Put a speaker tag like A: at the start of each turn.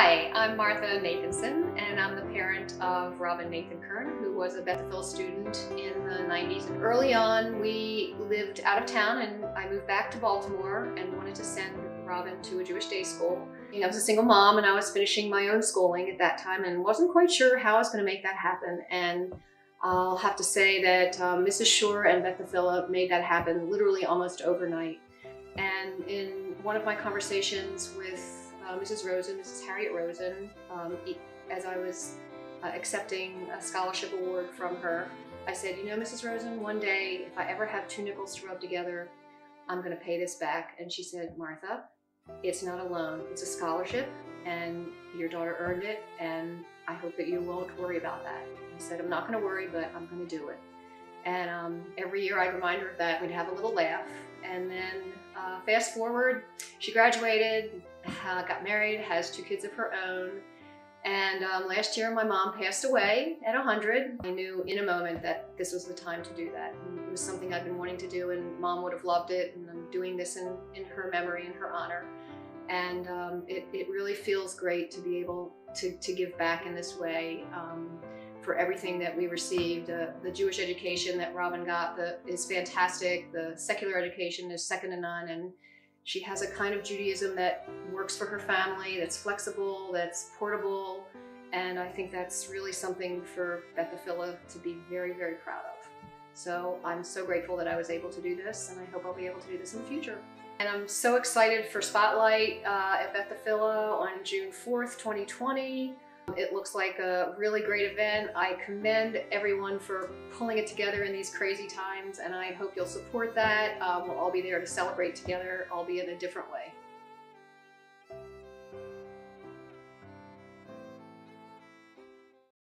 A: Hi, I'm Martha Nathanson, and I'm the parent of Robin Nathan Kern, who was a Beth student in the 90s. And early on, we lived out of town, and I moved back to Baltimore and wanted to send Robin to a Jewish day school. I was a single mom, and I was finishing my own schooling at that time, and wasn't quite sure how I was going to make that happen. And I'll have to say that um, Mrs. Schorr and Beth made that happen literally almost overnight. And in one of my conversations with uh, Mrs. Rosen, Mrs. Harriet Rosen, um, as I was uh, accepting a scholarship award from her, I said, you know, Mrs. Rosen, one day if I ever have two nickels to rub together, I'm going to pay this back. And she said, Martha, it's not a loan, it's a scholarship, and your daughter earned it, and I hope that you won't worry about that. I said, I'm not going to worry, but I'm going to do it. And um, every year I'd remind her of that. We'd have a little laugh. And then uh, fast forward, she graduated, uh, got married, has two kids of her own. And um, last year my mom passed away at 100. I knew in a moment that this was the time to do that. And it was something I'd been wanting to do and mom would have loved it. And I'm doing this in, in her memory, in her honor. And um, it, it really feels great to be able to, to give back in this way. Um, for everything that we received. Uh, the Jewish education that Robin got the, is fantastic. The secular education is second to none. And she has a kind of Judaism that works for her family, that's flexible, that's portable. And I think that's really something for Beth to be very, very proud of. So I'm so grateful that I was able to do this, and I hope I'll be able to do this in the future. And I'm so excited for Spotlight uh, at Beth on June 4th, 2020. It looks like a really great event. I commend everyone for pulling it together in these crazy times and I hope you'll support that. Um, we'll all be there to celebrate together, albeit in a different way.